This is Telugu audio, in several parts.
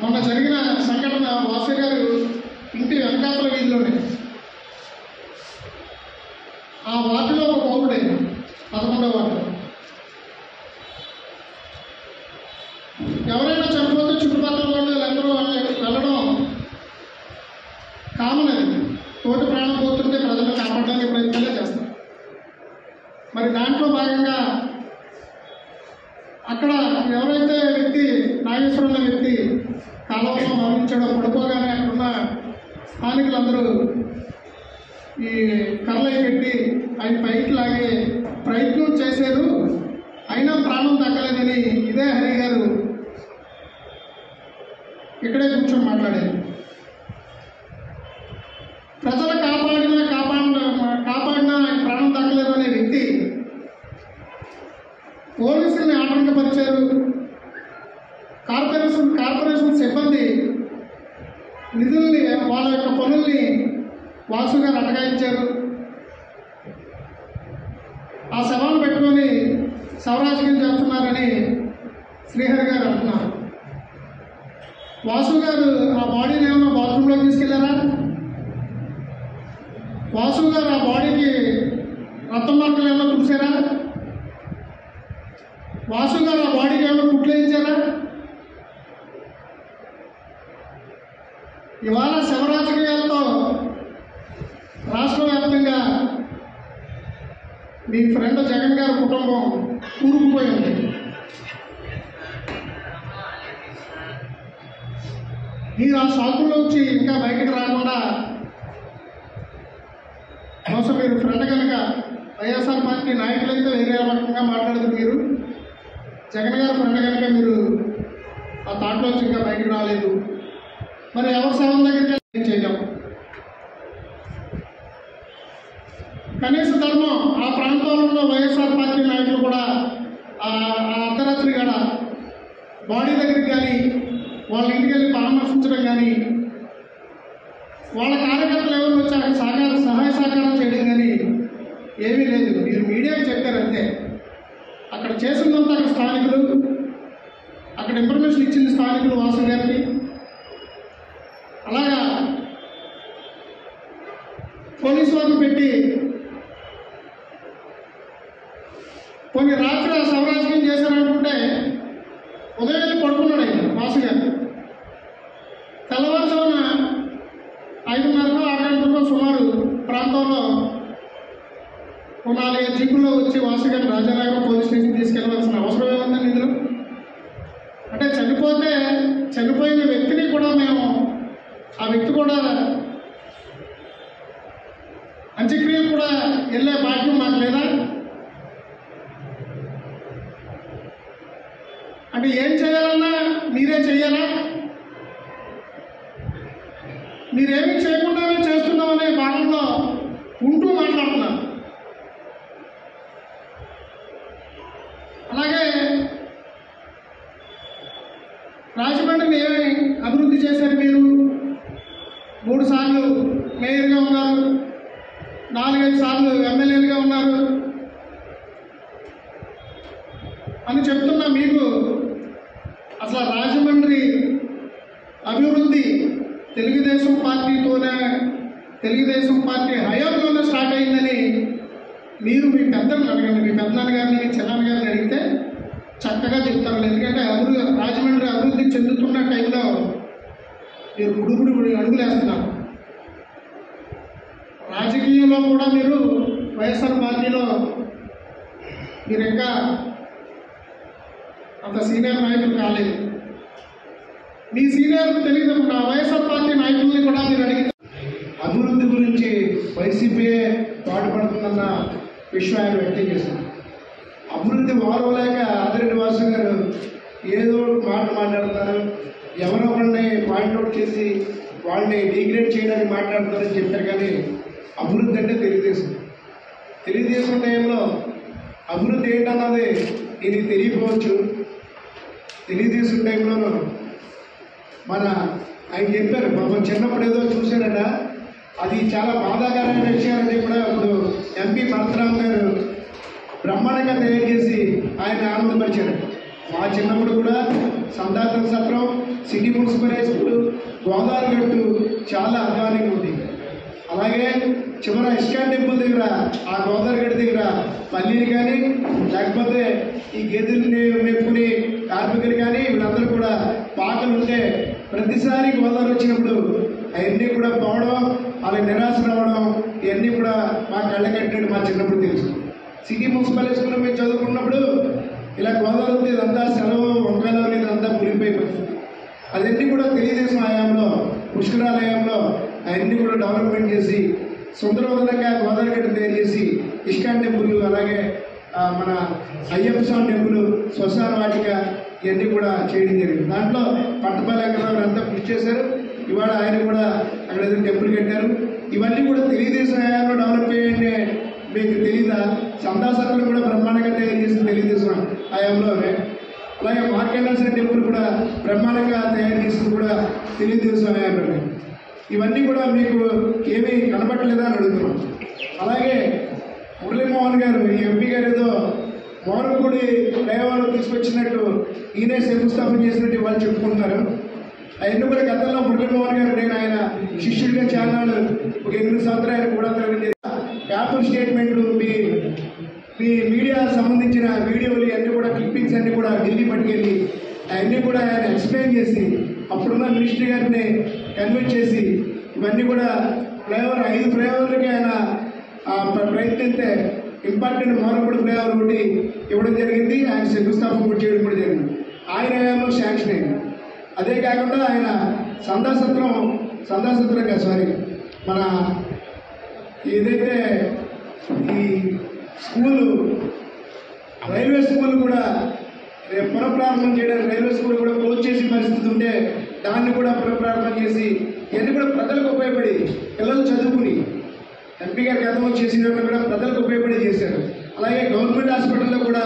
మొన్న జరిగిన సంఘటన వాసు గారు ఇంటి వెనకాతల వీధిలోనే. ఆ వార్డులో ఒక పౌరుడే పదకొండవ వార్డు ఎవరైనా చనిపోతే చుట్టుపక్కల వాళ్ళు వీళ్ళందరూ వాళ్ళ- వెళ్ళడం కామన్ అది తోటి ప్రాణం పోతుంటే ప్రజలను కాపాడడానికి ప్రయత్నాలే చేస్తారు మరి భాగంగా అక్కడ ఎవరైతే వ్యక్తి నాగేశ్వరం వ్యక్తి కాలంలో మరణించాడో పడుకోగానే అక్కడున్న స్థానికులందరూ ఈ కర్రలై పెట్టి ఆయన పైకి లాగే ప్రయత్నం చేశారు. అయినా ప్రాణం తగ్గలేదని ఇదే హరి గారు ఇక్కడే కూర్చొని మాట్లాడారు ప్రజలు కాపాడినా కాపాడిన కాపాడినా ఆయన ప్రాణం దక్కలేదు అనే వ్యక్తి పోలీసుల్ని ఆటంకపరిచారు కార్పొరేషన్ కార్పొరేషన్ సిబ్బంది నిధుల్ని వాళ్ళ యొక్క పనుల్ని వాసు గారు అటగాయించారు ఆ శవాన్ని పెట్టుకొని శవరాజకీయం చేస్తున్నారని శ్రీహరి గారు అంటున్నారు. వాసు గారు ఆ బాడీని ఏమైనా బాత్రూంలో తీసుకెళ్ళారా? వాసు గారు ఆ బాడీకి రక్తం మార్కులు ఏమైనా చూసారా వాసు గారు ఆ బాడీకి ఏమైనా కుట్లు వేయించారా? ఇవాళ శివరాజకీయాలతో రాష్ట్ర వ్యాప్తంగా మీ ఫ్రెండ్ జగన్ గారి కుటుంబం కూరుకుపోయింది. మీరు ఆ షాకుల్లో వచ్చి ఇంకా బయటకు రాకుండా బహుశా మీరు ఫ్రెండ్ కనుక వైఎస్ఆర్ పార్టీ నాయకులైతే వేరే రకంగా మాట్లాడదు మీరు. జగన్ గారు ఫ్రెండ్ కనుక మీరు ఆ థాట్లో వచ్చి ఇంకా బయటకు రాలేదు. మరి ఎవరి శవం దగ్గరికి వెళ్ళి చేయలేం. కనీస ధర్మం ఆ ప్రాంతంలో ఉన్న వైఎస్ఆర్ పార్టీ నాయకులు కూడా ఆ ఆ అర్ధరాత్రి గడ బాడీ దగ్గరికి కానీ వాళ్ళ ఇంటికి వెళ్ళి పరామర్శించడం కానీ వాళ్ళ కార్యకర్తలు ఎవరు వచ్చి అక్కడ సహకార సహాయ సహకారం చేయడం కానీ ఏమీ లేదు మీరు మీడియాకి చెప్పారు అంతే అక్కడ చేసిందంతా అక్కడ స్థానికులు అక్కడ ఇన్ఫర్మేషన్ ఇచ్చింది స్థానికులు వాసు గారికి అలాగా పోలీసు వారిని పెట్టి కొన్ని రాత్రి ఆ సవరాజకీయం చేశారనుకుంటే ఉదయం పడుకున్నాడు ఆయన మాసు గారు. తెల్లవారుజామున ఐదున్నరకు ఆరు గంటలకు సుమారు ప్రాంతంలో ఓ నాలుగైదు జీపుల్లో వచ్చి వాసు గారు రాజానగరం పోలీస్ స్టేషన్ తీసుకెళ్ళవలసిన అవసరం ఏముందండి ఇందులో అంటే చనిపోతే చనిపోయిన వ్యక్తిని కూడా మేము ఆ వ్యక్తి కూడా అంత్యక్రియలు కూడా వెళ్ళే భాగ్యం మాకు లేదా అంటే ఏం చేయాలన్నా మీరే చెయ్యాలా మీరేమి చేయకుండానే చేస్తున్నామనే భాగంలో ఉంటూ మాట్లాడుతున్నారు అలాగే రాజమండ్రిని ఏమి అభివృద్ధి చేశారు మీరు? మూడు సార్లు మేయర్గా ఉన్నారు. నాలుగైదు సార్లు ఎమ్మెల్యేలుగా ఉన్నారు. అని చెప్తున్న మీకు అసలు రాజమండ్రి అభివృద్ధి తెలుగుదేశం పార్టీతోనే తెలుగుదేశం పార్టీ హయాంలోనే స్టార్ట్ అయిందని మీరు మీ పెద్దలను అడగండి. మీ పెద్దనాన్న గారిని మీ చిన్నాన్న గారిని అడిగితే చక్కగా చెప్తారు. ఎందుకంటే అభివృద్ధి రాజమండ్రి అభివృద్ధి చెందుతున్న టైంలో మీరు గుడుగుడు అడుగులేస్తున్నారు. రాజకీయంలో కూడా మీరు వైఎస్ఆర్ పార్టీలో మీరు ఇంకా అంత సీనియర్ నాయకులు కాలేదు. మీ సీనియర్ తెలియదు నా వైఎస్ఆర్ పార్టీ నాయకుల్ని కూడా మీరు అడిగితే అభివృద్ధి గురించి వైసీపీ పాటుపడుతుందన్న విషయం ఆయన వ్యక్తం చేశారు. అభివృద్ధి వారవలేక ఆదిరెడ్డి వాసు గారు ఏదో మాట మాట్లాడతారు. ఎవరో ఒకరిని పాయింట్అవుట్ చేసి వాళ్ళని డిగ్రేడ్ చేయడానికి మాట్లాడతారని చెప్పారు కానీ అభివృద్ధి అంటే తెలుగుదేశం. తెలుగుదేశం టైంలో అభివృద్ధి ఏంటన్నది ఇది తెలియకపోవచ్చు. తెలుగుదేశం టైంలోనూ మన ఆయన చెప్పారు మనం చిన్నప్పుడు ఏదో చూశారట అది చాలా బాధాకరమైన విషయాలని కూడా ఇప్పుడు ఎంపీ భరతరామ్ గారు బ్రహ్మాండంగా తయారు చేసి ఆయన ఆనందపరిచారు. మా చిన్నప్పుడు కూడా సందార్థ సత్రం city municipal high school Godavari గట్టు చాలా అధ్వానంగా ఉంది. అలాగే చివర ఇస్కాన్ టెంపుల్ దగ్గర ఆ గోదావరి గడ్డి దగ్గర పల్లీలు కానీ లేకపోతే ఈ గేదెల్ని మేపుకుని కార్మికులు కానీ వీళ్ళందరూ కూడా పాకలు ఉంటే ప్రతిసారి గోదావరి వచ్చినప్పుడు అవన్నీ కూడా పోవడం వాళ్ళకి నిరాశ రావడం ఇవన్నీ కూడా మా కళ్ళ కట్టినట్టు మా చిన్నప్పుడు తెలుసు. సిటీ మున్సిపల్ స్కూల్లో మేము చదువుకున్నప్పుడు ఇలా గోదావరి ఉంది ఇదంతా సెలవు వంకాయలు ఇదంతా మునిగిపోయి పరిస్థితి. అదన్నీ కూడా తెలుగుదేశం హయాంలో పుష్కరాలయంలో అవన్నీ కూడా డెవలప్మెంట్ చేసి సుందరవంతంగా గోదావరి గడ్డ తయారు చేసి ఇష్కాన్ టెంపుల్ అలాగే మన అయ్యప్ప స్వామి టెంపుల్ శ్మశాన వాటిక ఇవన్నీ కూడా చేయడం జరిగింది. దాంట్లో పట్టపల్లి అంతా కృషి చేశారు. ఇవాళ ఆయన కూడా అక్కడ ఏదో టెంపుల్ కట్టారు. ఇవన్నీ కూడా తెలుగుదేశం హయాంలో డెవలప్ అయ్యాయంటే మీకు తెలీదా? సందాసత్వం కూడా బ్రహ్మాండంగా తయారు చేసిన తెలుగుదేశం హయాంలోనే అలాగే మార్కెండర్సన్ టెంపుల్ కూడా బ్రహ్మాండంగా తయారు చేసింది కూడా తెలుగుదేశం హయాంలోనే. ఇవన్నీ కూడా మీకు ఏమీ కనబట్టలేదా అని అడుగుతున్నాం. అలాగే మురళీమోహన్ గారు ఈ ఎంపీ గారు ఏదో మోరకుడి దైవాలు తీసుకొచ్చినట్టు ఈయనే శంకుస్థాపన చేసినట్టు వాళ్ళు చెప్పుకుంటున్నారు. అవన్నీ కూడా గతంలో మురళీమోహన్ గారు నేను ఆయన శిష్యుడిగా చాలాలు ఒక ఎనిమిది సంవత్సరాలు ఆయన కూడా తరగతి పేపర్ స్టేట్మెంట్లు మీ మీ మీడియా సంబంధించిన వీడియోలు అన్నీ కూడా క్లిప్పింగ్స్ అన్నీ కూడా ఢిల్లీ పట్టుకెళ్ళి అవన్నీ కూడా ఆయన ఎక్స్ప్లెయిన్ చేసి అప్పుడున్న మినిస్టర్ గారిని కన్విన్స్ చేసి ఇవన్నీ కూడా ఫ్లేవర్ ఐదు ఫ్లేవర్లకి ఆయన ప్ర- ప్రయత్నిస్తే ఇంపార్టెంట్ మోరపూడి ఫ్లేవర్ ఒకటి ఇవ్వడం జరిగింది ఆయన శంకుస్థాపన కూడా చేయడం కూడా జరిగింది. ఆయన ఏమో శాంక్షన్. అయింది అదే కాకుండా ఆయన సందాసత్రం సందాసత్రం కాదు సారీ మన ఏదైతే ఈ స్కూలు రైల్వే స్కూల్ కూడా రేపు పునఃప్రారంభం చేయడానికి రైల్వే స్కూల్ కూడా క్లోజ్ చేసే పరిస్థితి ఉంటే దాన్ని కూడా పునఃప్రారంభం చేసి ఇవన్నీ కూడా ప్రజలకు ఉపయోగపడి పిల్లలు చదువుకుని ఎంపీ గారు గతంలో చేసినట్టు కూడా ప్రజలకు ఉపయోగపడి చేశారు. అలాగే గవర్నమెంట్ హాస్పిటల్లో కూడా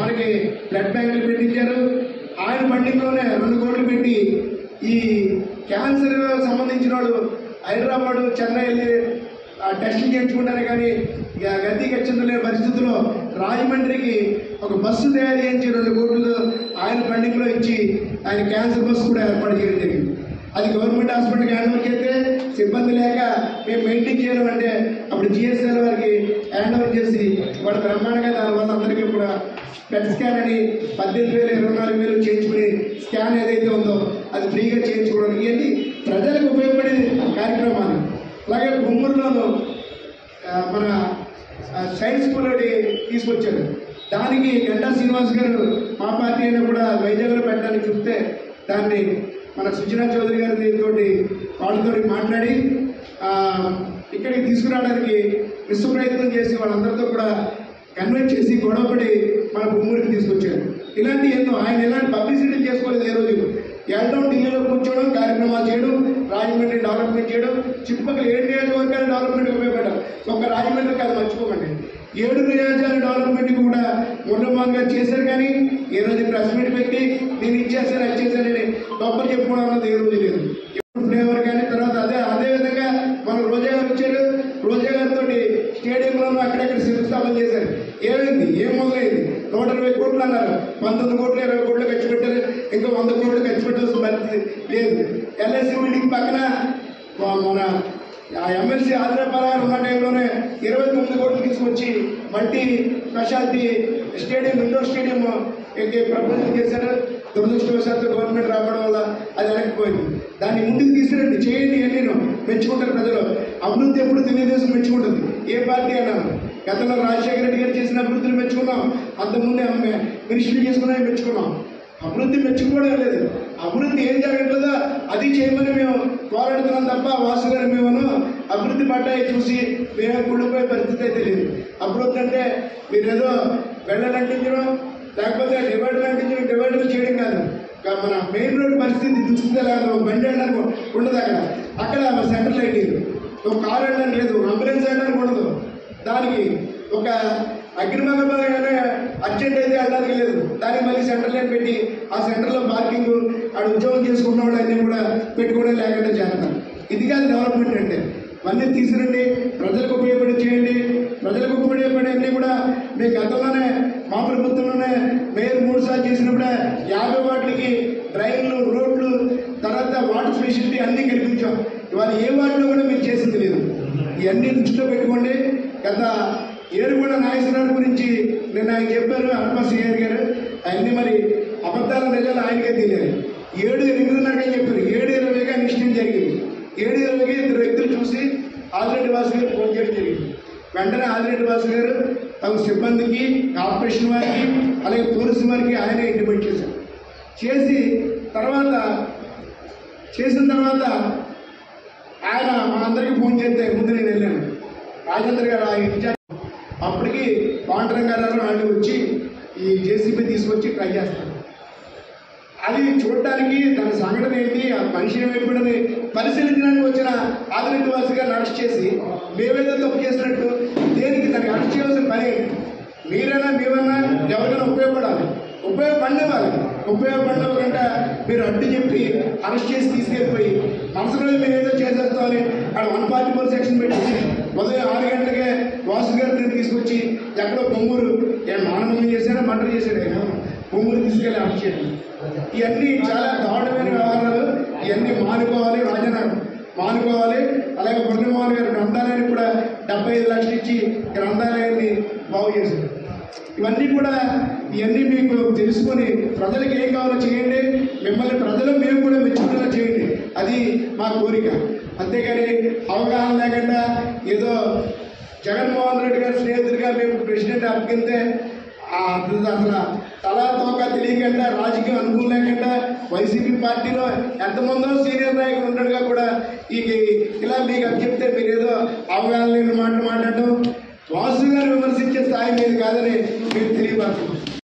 మనకి బ్లడ్ బ్యాంకులు పెట్టించారు. ఆయన బండింగ్లోనే రెండు కోట్లు పెట్టి ఈ క్యాన్సర్ సంబంధించిన వాళ్ళు హైదరాబాద్ చెన్నై వెళ్ళి ఆ టెస్టులు చేయించుకుంటారు కానీ ఇక గద్దీ ఖచ్చితంగా పరిస్థితుల్లో రాజమండ్రికి ఒక బస్సు తయారు చేయించి రెండు కోట్లు ఆయన ఫండింగ్లో ఇచ్చి ఆయన క్యాన్సర్ బస్సు కూడా ఏర్పాటు చేయడం జరిగింది. అది గవర్నమెంట్ హాస్పిటల్కి హ్యాండ్ ఓవర్ చేస్తే సిబ్బంది లేక మేము మెయింటైన్ చేయడం అంటే అప్పుడు జిఎస్ఎల్ వారికి హ్యాండ్ ఓవర్ చేసి వాళ్ళు బ్రహ్మాండంగా దాని వల్ల అందరికీ కూడా పెట్ స్కాన్ అని పద్దెనిమిది వేలు ఇరవై నాలుగు వేలు చేయించుకుని స్కాన్ ఏదైతే ఉందో అది ఫ్రీగా చేయించుకోవడం ఇవన్నీ ప్రజలకు ఉపయోగపడే కార్యక్రమాలు. అలాగే గుమ్మూరులోను మన సైన్స్ స్కూల్ ఒకటి తీసుకొచ్చారు. దానికి గంటా శ్రీనివాస్ గారు మా పార్టీ అయినా కూడా వైజాగ్లో పెట్టడానికి చూస్తే దాన్ని మన సుజనా చౌదరి గారి తోటి వాళ్ళతో మాట్లాడి ఇక్కడికి తీసుకురావడానికి విశ్వ ప్రయత్నం చేసి వాళ్ళందరితో కూడా కన్వెన్స్ చేసి గొడవపడి మన భూముడికి తీసుకొచ్చారు. ఇలాంటి ఎన్నో ఆయన ఇలాంటి పబ్లిసిటీ చేసుకోలేదు ఏ రోజు. వెళ్ళడం ఢిల్లీలో కూర్చోవడం కార్యక్రమాలు చేయడం రాజమండ్రి డెవలప్మెంట్ చేయడం చుట్టుపక్కల ఏడు నియోజకవర్గాలు డెవలప్మెంట్ ఉపయోగపడ్డారు ఒక రాజమండ్రి కాదు మర్చిపోకండి. ఏడు నియోజకాల డెవలప్మెంట్ కూడా మురళీమోహన్ చేశారు కానీ ఈరోజు రోజు ప్రెస్ మీట్ పెట్టి నేను ఇచ్చేసాను అది చేశానని గొప్పలు చెప్పుకోవడం అన్నది ఏ రోజు లేదు. ఫ్లేవర్ కానీ తర్వాత అదే అదే విధంగా మన రోజా గారు వచ్చారు. రోజా గారితో స్టేడియంలోనూ అక్కడక్కడ శిల్పస్థాపన చేశారు. ఏమైంది? ఏం మొదలైంది? నూట ఇరవై కోట్లు అన్నారు. పంతొమ్మిది కోట్లు ఇరవై కోట్లు ఖర్చు పెట్టారు. ఇంకా వంద కోట్లు ఖర్చు పెట్టాల్సిన పరిస్థితి లేదు. ఎల్ఐసి బిల్డింగ్ పక్కన మన ఆ ఎమ్మెల్సీ ఆంధ్రప్రదేశ్ ఉన్న టైంలోనే ఇరవై తొమ్మిది కోట్లు తీసుకొచ్చి multi speciality stadium indoor stadium proposal చేశారు. దురదృష్టవశాత్తు గవర్నమెంట్ రావడం వల్ల అది వెనక్కిపోయింది దాన్ని ముందుకు తీసుకురండి. చేయండి అని నేను మెచ్చుకుంటారు ప్రజలు. అభివృద్ధి ఎప్పుడు తెలుగుదేశం మెచ్చుకుంటుంది? ఏ పార్టీ అన్నాను గతంలో రాజశేఖర రెడ్డి గారు చేసిన అభివృద్ధిని మెచ్చుకున్నాం. అంతకుముందే అమ్మే మినిస్ట్రీ చేసుకున్నా మెచ్చుకున్నాం. అభివృద్ధి మెచ్చుకోవడం లేదు. అభివృద్ధి ఏం జరగట్లేదో? అది చేయమని మేము పోరాడుతున్నాం తప్ప వాసు గారు మేము అభివృద్ధి పడ్డాయి చూసి మేము కుళ్ళిపోయే పరిస్థితి అయితే లేదు. అభివృద్ధి అంటే మీరు ఏదో వెళ్ళని లేకపోతే డివైడర్ అంటించడం డివైడర్ చేయడం కాదు. మన మెయిన్ రోడ్ పరిస్థితి దుస్థితి ఎలా బండి వెళ్ళడానికి ఉండదు అక్కడ? అక్కడ సెంట్రల్ లైట్ ఒక కారు వెళ్ళడానికి లేదు అంబులెన్స్ వెళ్ళడానికి ఉండదు. దానికి ఒక అగ్నిమగంగానే అర్జెంట్ అయితే వెళ్ళడానికి లేదు. దానికి మళ్ళీ సెంటర్ లైన్ పెట్టి ఆ సెంటర్లో పార్కింగ్ ఆడ ఉద్యోగం చేసుకున్న వాళ్ళు అన్నీ కూడా పెట్టుకోవడం లేకుండా చేస్తారు ఇది కాదు డెవలప్మెంట్ అంటే. మళ్ళీ తీసుకురండి ప్రజలకు ఉపయోగపడి చేయండి. ప్రజలకు ఉపయోగపడే అన్నీ కూడా మీ గతంలోనే మా ప్రభుత్వంలోనే మేయర్ మూడు సార్లు చేసినప్పుడే యాభై వాటికి డ్రైన్లు రోడ్లు తర్వాత వాటర్ ఫెసిలిటీ అన్నీ కల్పించాం. ఇవాళ ఏ వాటిలో కూడా మీరు చేసింది లేదు. ఇవన్నీ దృష్టిలో పెట్టుకోండి. గత ఏడుగూడ నాగేశ్వరరావు గురించి నిన్న ఆయన చెప్పారు అనప గారు అన్ని మరి అబద్ధాల నిజాలు ఆయనకే తెలియాలి. ఏడు ఎనిమిదిన్నరగా చెప్పారు. ఏడు ఇరవైగా నిశ్చయం జరిగింది. ఏడు ఇరవైకి ఇద్దరు వ్యక్తులు చూసి ఆదిరెడ్డి వాసు గారు ఫోన్ చేయడం జరిగింది. వెంటనే ఆదిరెడ్డి వాసు గారు తమ సిబ్బందికి కార్పొరేషన్ వారికి అలాగే పోలీసు వారికి ఆయనే ఇంటిమేట్ చేశారు. చేసి తర్వాత చేసిన తర్వాత ఆయన మా అందరికీ ఫోన్ చేస్తే ముందు నేను వెళ్ళాను. రాజేంద్ర గారు ఆయన ఇన్ఛార్జ్ అప్పటికి పాండరంగ వాళ్ళు వచ్చి ఈ జేసీబీ తీసుకొచ్చి ట్రై చేస్తారు. అది చూడటానికి దాని సంఘటన ఏంటి ఆ మనిషి ఏమైపోయినది పరిశీలించడానికి వచ్చిన ఆధునిక వాసిగారిని అరెస్ట్ చేసి మేమేదో తప్పు చేసినట్టు దేనికి దానికి అరెస్ట్ చేయాల్సిన పని మీరైనా మేమైనా ఎవరికైనా ఉపయోగపడాలి. ఉపయోగపడిన వాళ్ళకి ఉపయోగపడినకంటే మీరు అడ్డు చెప్పి అరెస్ట్ చేసి తీసుకెళ్ళిపోయి మనసులో మీరు ఏదో చేసేస్తామని అక్కడ వన్ ఫార్టీ ఫోర్ సెక్షన్ పెట్టేసి ఉదయం ఆరు గంటలకే వాసు గారిని తీసుకొచ్చి ఎక్కడో బొమ్మూరు ఏం మానవం చేశాడా మర్డర్ చేశాడు ఆయన బొమ్మూరు తీసుకెళ్ళి అరెస్ట్ చేయడం. ఇవన్నీ చాలా దారుణమైన వ్యవహారాలు. ఇవన్నీ మానుకోవాలి రాజనాడు మానుకోవాలి. అలాగే మురళీమోహన్ గారి గ్రంథాలయాన్ని కూడా డెబ్బై ఐదు లక్షలు ఇచ్చి గ్రంథాలయాన్ని బాగు చేశారు. ఇవన్నీ కూడా ఇవన్నీ మీకు తెలుసుకొని ప్రజలకు ఏం కావాలో చేయండి. మిమ్మల్ని ప్రజలు మేము కూడా మెచ్చుకునేలా చేయండి. అది మా కోరిక. అంతేగాని అవగాహన లేకుండా ఏదో జగన్మోహన్ రెడ్డి గారి స్నేహితుడిగా మేము ప్రెసిడెంట్ అప్పగితే అసలు తలా తోక తెలియకుండా రాజకీయం అనుకూలం లేకుండా వైసీపీ పార్టీలో ఎంతమందో సీనియర్ నాయకులు ఉండడుగా కూడా ఈ ఇలా మీకు అది చెప్తే మీరు ఏదో అవగాహన లేని మాట మాట్లాడటం వాసు గారు విమర్శించే స్థాయి మీద కాదని మీరు తెలియపరచండి